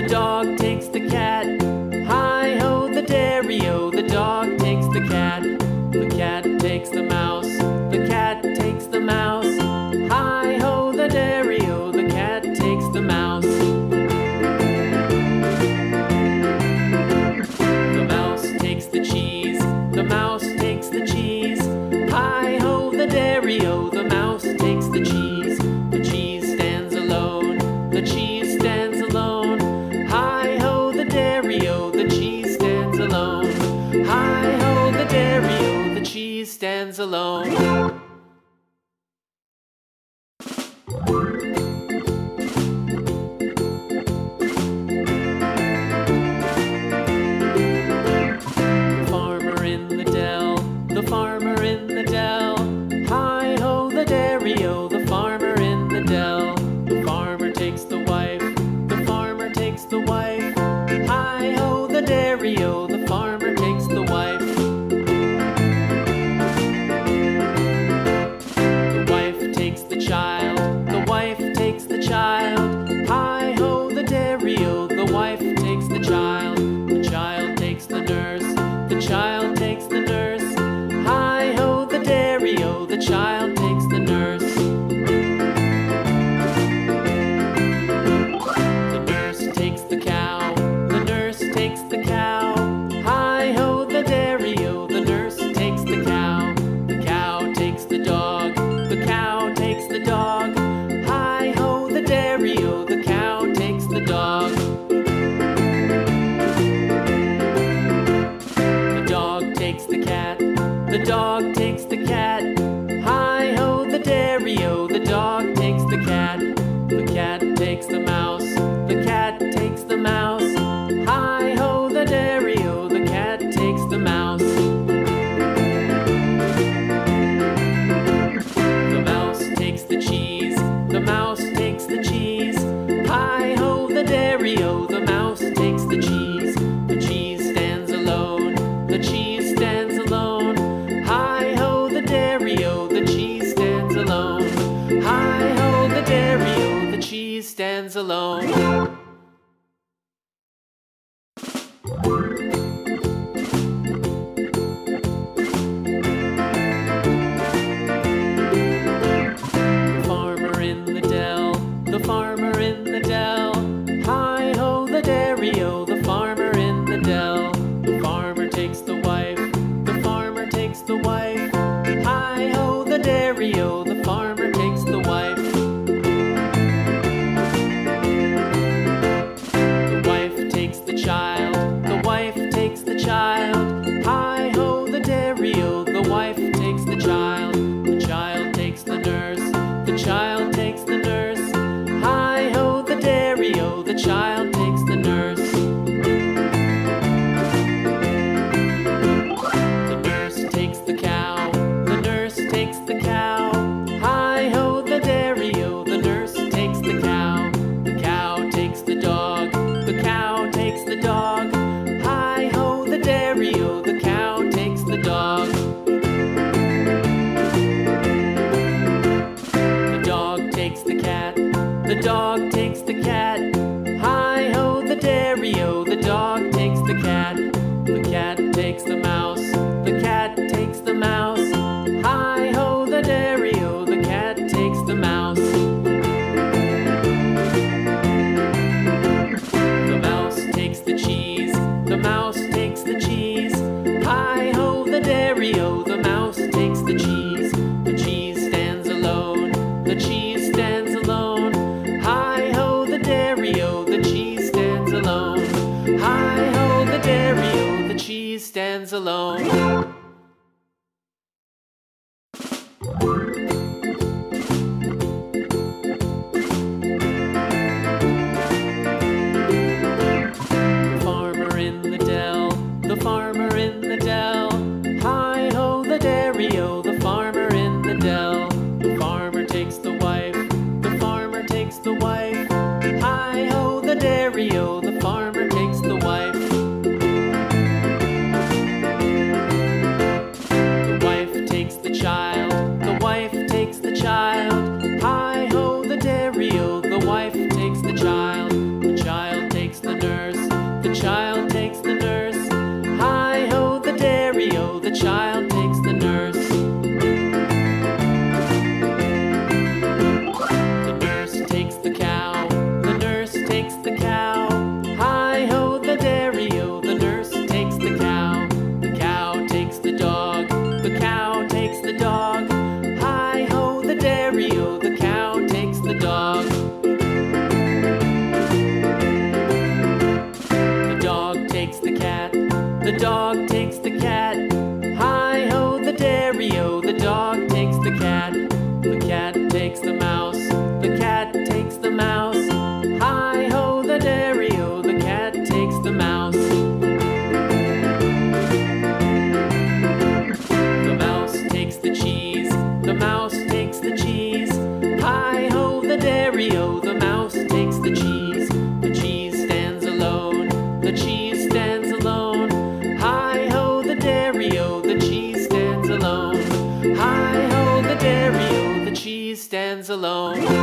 The dog stands alone. Alone.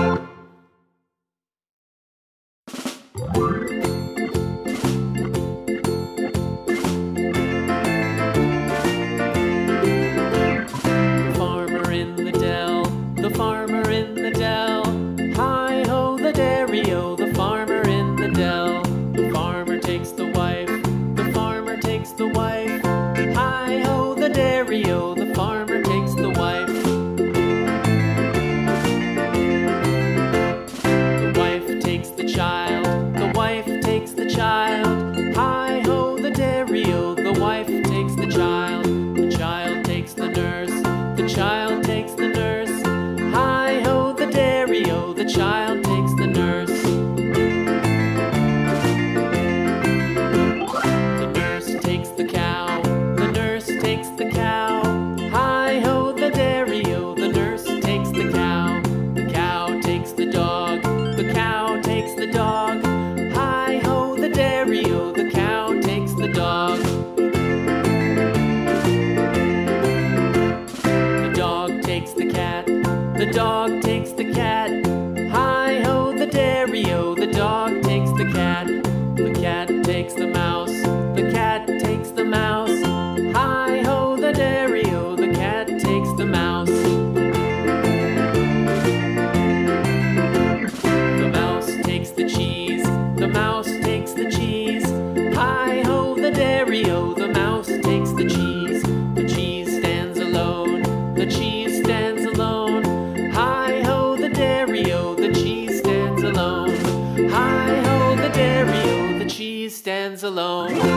Alone. Alone.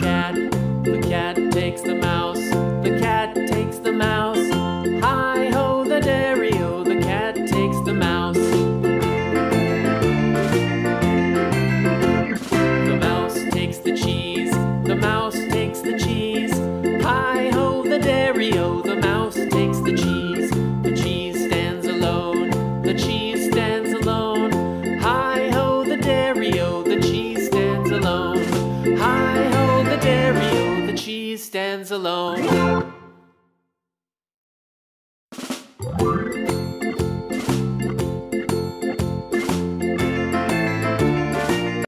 Cat. The cat takes the mouse,